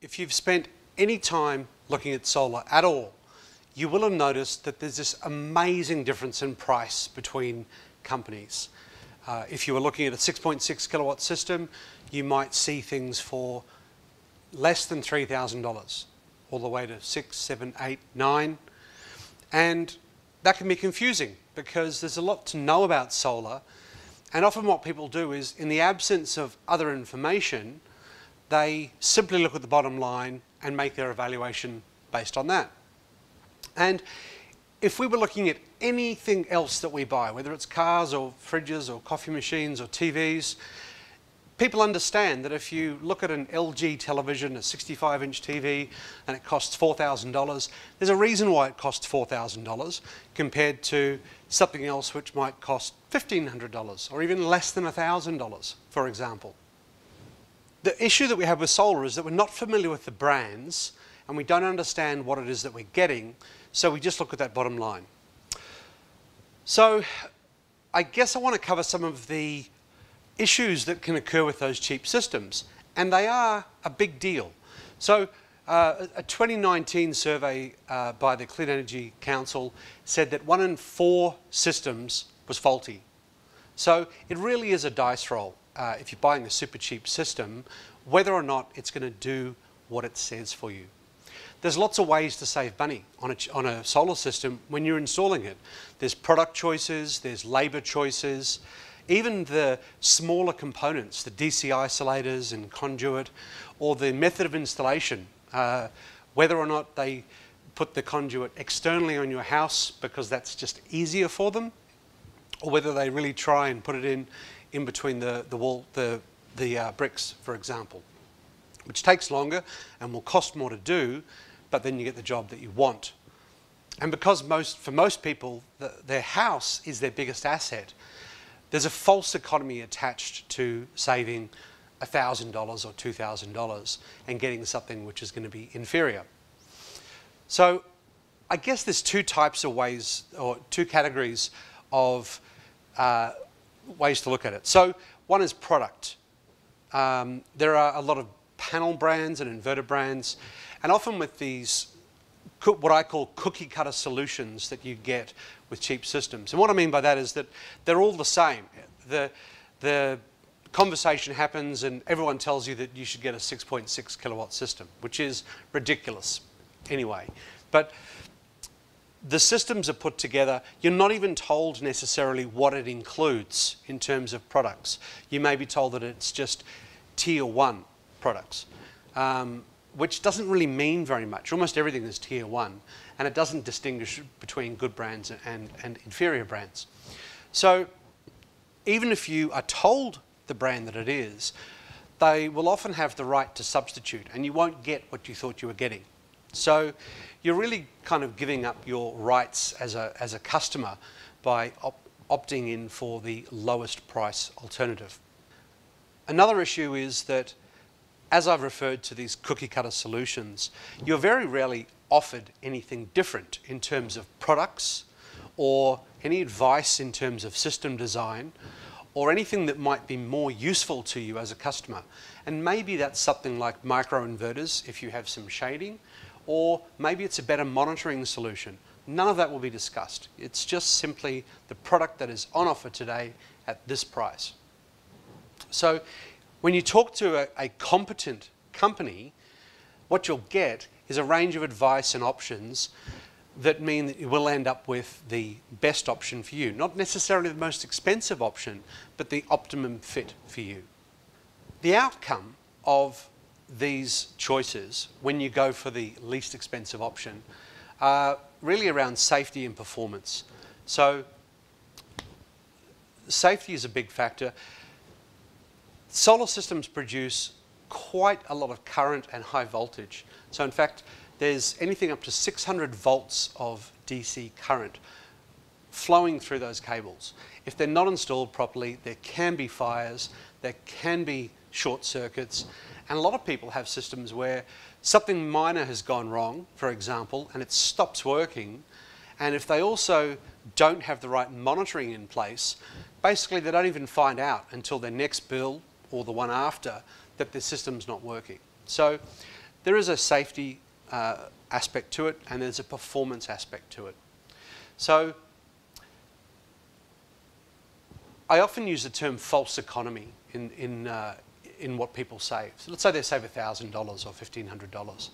If you've spent any time looking at solar at all, you will have noticed that there's this amazing difference in price between companies. Uh, if you were looking at a 6.6 kilowatt system, you might see things for less than $3,000, all the way to six, seven, eight, nine. And that can be confusing because there's a lot to know about solar. And often what people do is, in the absence of other information, they simply look at the bottom line and make their evaluation based on that. And if we were looking at anything else that we buy, whether it's cars or fridges or coffee machines or TVs, people understand that if you look at an LG television, a 65 inch TV, and it costs $4,000, there's a reason why it costs $4,000 compared to something else which might cost $1,500 or even less than $1,000, for example. The issue that we have with solar is that we're not familiar with the brands and we don't understand what it is that we're getting, so we just look at that bottom line. So I guess I want to cover some of the issues that can occur with those cheap systems, and they are a big deal. So uh, a 2019 survey uh, by the Clean Energy Council said that one in four systems was faulty. So it really is a dice roll uh, if you're buying a super cheap system, whether or not it's going to do what it says for you. There's lots of ways to save money on a, on a solar system when you're installing it. There's product choices, there's labor choices, even the smaller components, the DC isolators and conduit, or the method of installation, uh, whether or not they put the conduit externally on your house because that's just easier for them, or whether they really try and put it in in between the, the wall, the, the uh, bricks, for example, which takes longer and will cost more to do, but then you get the job that you want. And because most, for most people, the, their house is their biggest asset, there's a false economy attached to saving $1,000 or $2,000 and getting something which is going to be inferior. So I guess there's two types of ways, or two categories of uh, ways to look at it. So one is product. Um, there are a lot of panel brands and inverter brands, and often with these what I call cookie cutter solutions that you get with cheap systems. And what I mean by that is that they're all the same. The, the conversation happens and everyone tells you that you should get a 6.6 kilowatt system, which is ridiculous anyway. But the systems are put together, you're not even told necessarily what it includes in terms of products. You may be told that it's just tier one products. Um, which doesn't really mean very much. Almost everything is tier one, and it doesn't distinguish between good brands and, and inferior brands. So even if you are told the brand that it is, they will often have the right to substitute, and you won't get what you thought you were getting. So you're really kind of giving up your rights as a, as a customer by op opting in for the lowest price alternative. Another issue is that as I've referred to these cookie cutter solutions, you're very rarely offered anything different in terms of products or any advice in terms of system design or anything that might be more useful to you as a customer. And maybe that's something like microinverters if you have some shading, or maybe it's a better monitoring solution. None of that will be discussed. It's just simply the product that is on offer today at this price. So when you talk to a, a competent company, what you'll get is a range of advice and options that mean that you will end up with the best option for you. Not necessarily the most expensive option, but the optimum fit for you. The outcome of these choices when you go for the least expensive option are really around safety and performance. So safety is a big factor. Solar systems produce quite a lot of current and high voltage. So in fact, there's anything up to 600 volts of DC current flowing through those cables. If they're not installed properly, there can be fires, there can be short circuits, and a lot of people have systems where something minor has gone wrong, for example, and it stops working, and if they also don't have the right monitoring in place, basically they don't even find out until their next bill or the one after that the system's not working. So there is a safety uh, aspect to it and there's a performance aspect to it. So I often use the term false economy in, in, uh, in what people save. So let's say they save $1,000 or $1,500.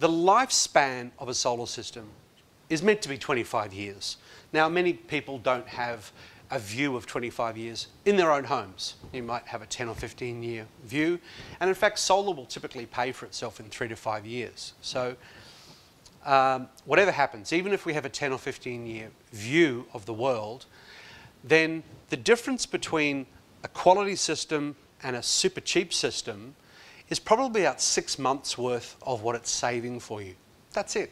The lifespan of a solar system is meant to be 25 years. Now, many people don't have a view of 25 years in their own homes. You might have a 10 or 15 year view. And in fact, solar will typically pay for itself in three to five years. So um, whatever happens, even if we have a 10 or 15 year view of the world, then the difference between a quality system and a super cheap system is probably about six months worth of what it's saving for you. That's it.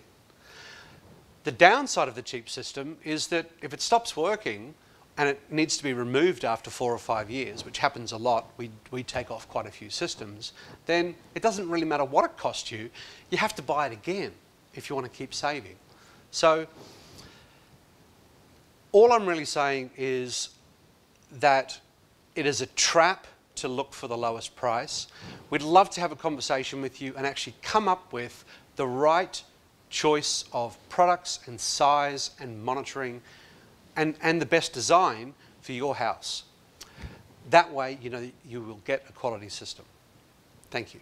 The downside of the cheap system is that if it stops working, and it needs to be removed after four or five years, which happens a lot, we, we take off quite a few systems, then it doesn't really matter what it costs you, you have to buy it again if you want to keep saving. So all I'm really saying is that it is a trap to look for the lowest price. We'd love to have a conversation with you and actually come up with the right choice of products and size and monitoring and, and the best design for your house. That way, you know, you will get a quality system. Thank you.